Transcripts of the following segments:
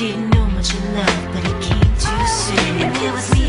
didn't know much of love, but it came too soon. and it was me.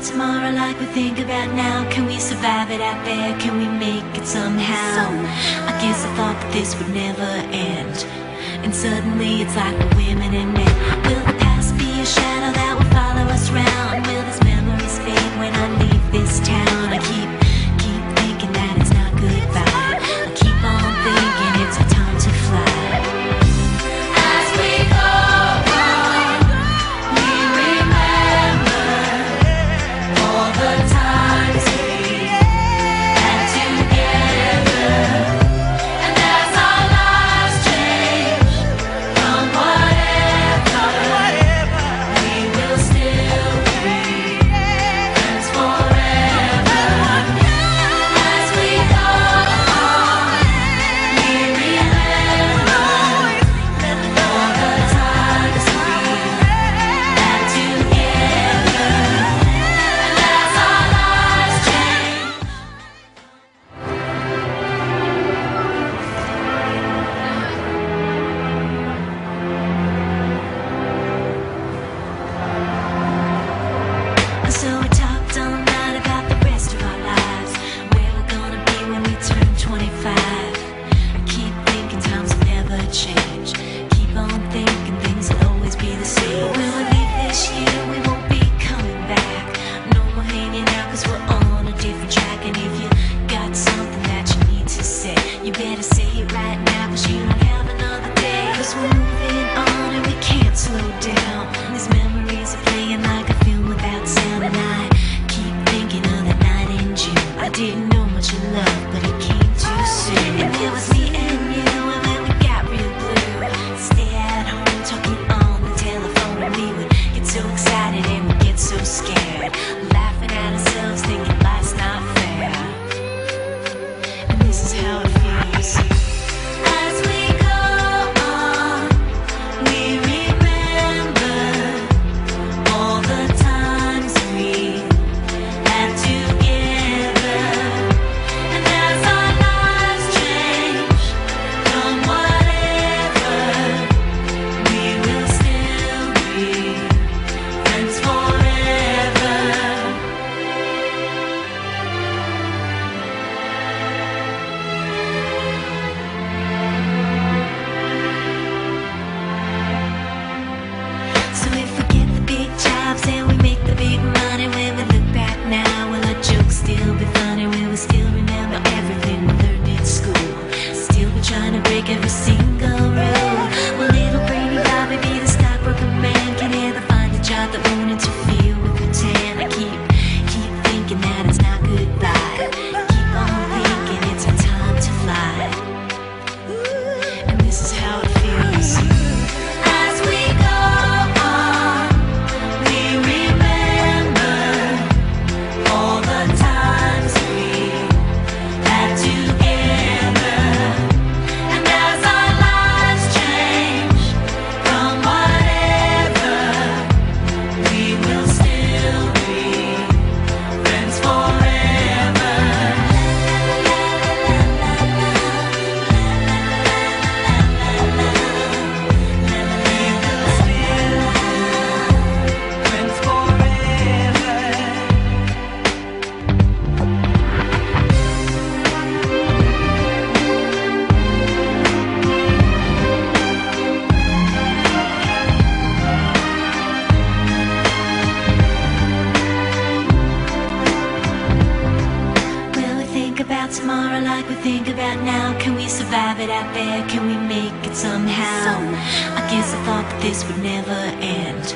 about tomorrow like we think about now? Can we survive it out there? Can we make it somehow? somehow. I guess I thought that this would never end. And suddenly it's like the women and men will it was me. units to fear. About now? Can we survive it out there? Can we make it somehow? I guess I thought that this would never end.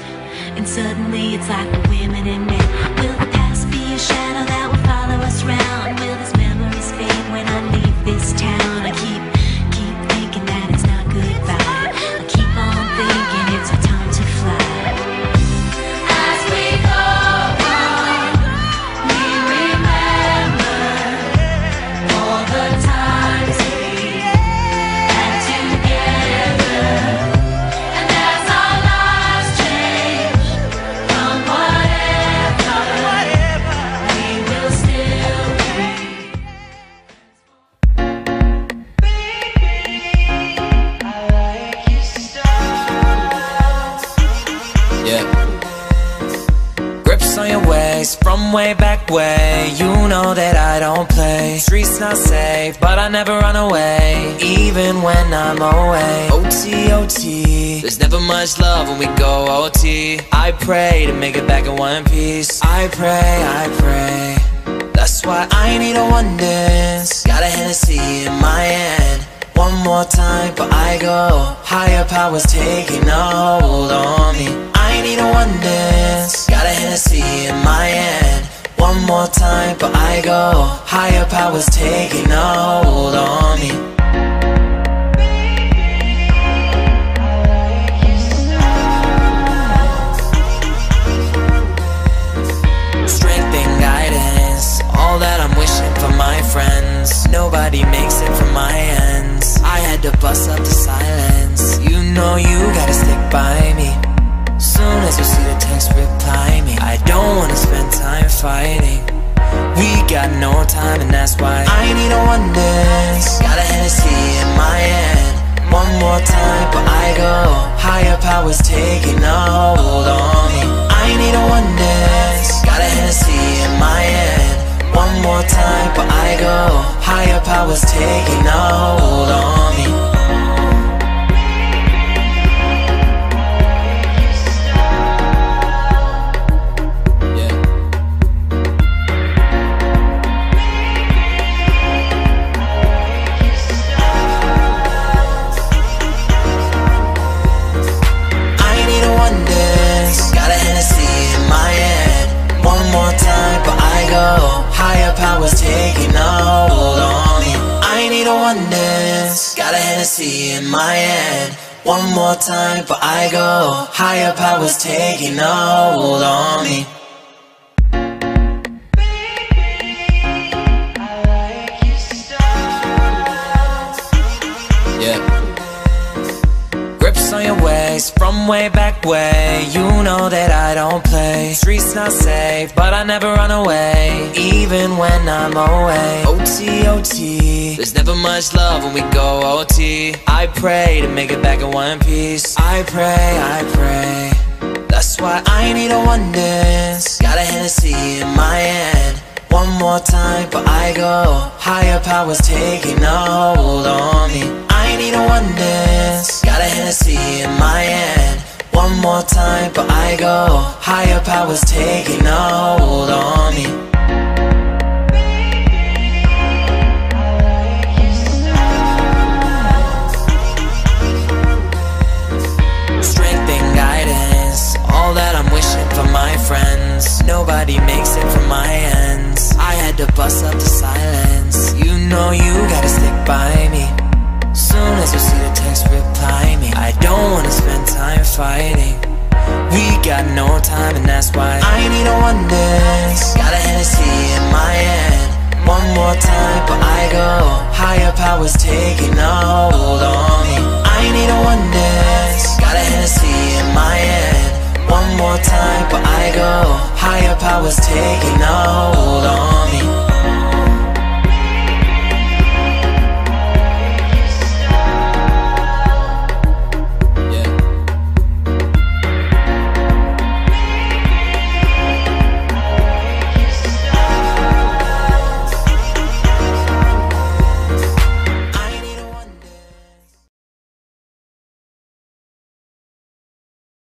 And suddenly it's like the women and men. Will the past be a shadow that will follow us around? Will these memories fade when I leave from way back way. You know that I don't play. Streets not safe, but I never run away, even when I'm away. OT, OT. There's never much love when we go OT. I pray to make it back in one piece. I pray, I pray. That's why I need a one dance. Got a Hennessy in my hand. One more time, but I go. Higher powers taking a hold on me. Need a one dance. Got a Hennessy in my hand. One more time, but I go. Higher powers taking a hold on me. Strength and guidance, all that I'm wishing for my friends. Nobody makes it from my ends. I had to bust up the silence. You know you gotta stick by me. Text, reply me. I don't wanna spend time fighting. We got no time, and that's why I need a one dance. Got a Hennessy in my hand. One more time, but I go. Higher powers taking a hold on me. I need a one dance. Got a Hennessy in my hand. One more time, but I go. Higher powers taking a hold on me. In my head One more time, before I go. Higher powers taking hold on me. Waist from way back way. You know that I don't play. Streets not safe, but I never run away, even when I'm away. OT, OT. There's never much love when we go OT. I pray to make it back in one piece. I pray, I pray. That's why I need a one dance. Got a Hennessy in my hand. One more time, but I go. Higher powers taking a hold on me. I need a one dance. Got a Hennessy in my hand. One more time, but I go. Higher powers taking a hold on me. Got no time, and that's why I need a one dance. Got a Hennessy in my hand. One more time, but I go. Higher powers taking a hold on me. I need a one dance. Got a Hennessy in my hand. One more time, but I go. Higher powers taking a hold on